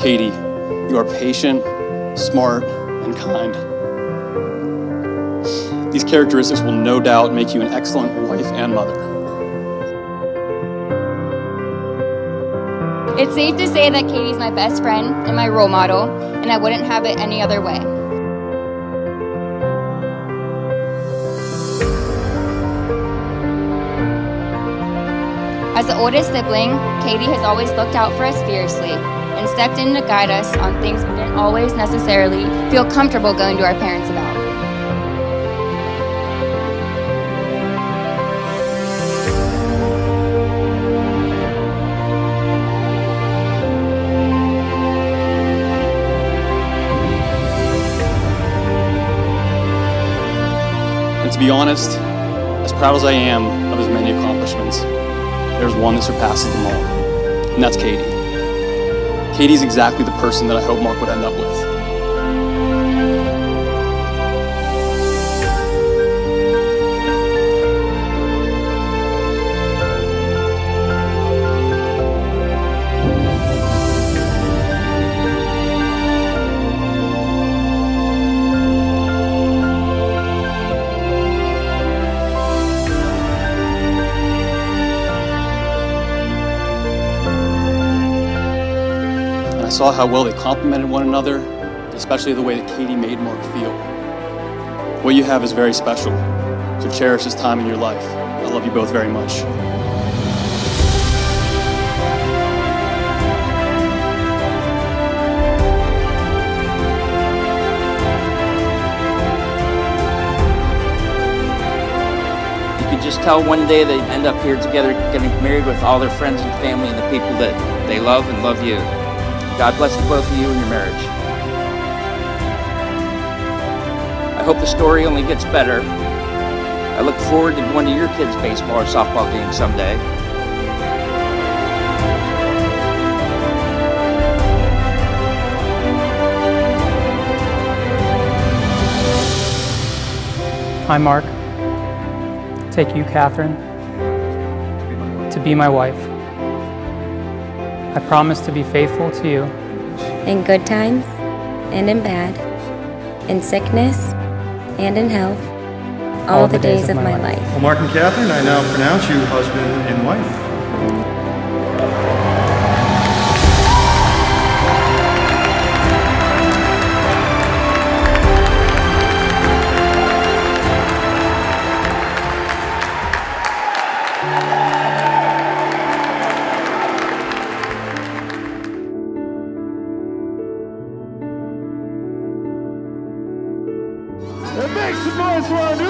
Katie, you are patient, smart, and kind. These characteristics will no doubt make you an excellent wife and mother. It's safe to say that Katie's my best friend and my role model, and I wouldn't have it any other way. As the oldest sibling, Katie has always looked out for us fiercely and stepped in to guide us on things we didn't always necessarily feel comfortable going to our parents about. And to be honest, as proud as I am of his many accomplishments, there's one that surpasses them all, and that's Katie. Katie's exactly the person that I hope Mark would end up with. Saw how well they complemented one another, especially the way that Katie made Mark feel. What you have is very special, so cherish this time in your life. I love you both very much. Just tell one day they end up here together, getting married with all their friends and family and the people that they love and love you. God bless the both of you and your marriage. I hope the story only gets better. I look forward to one of your kids' baseball or softball games someday. Hi, Mark, take you, Kathryn, to be my wife. I promise to be faithful to you in good times and in bad, in sickness and in health, all, the, days, of my life. Well, Mark and Kathryn, I now pronounce you husband and wife. And make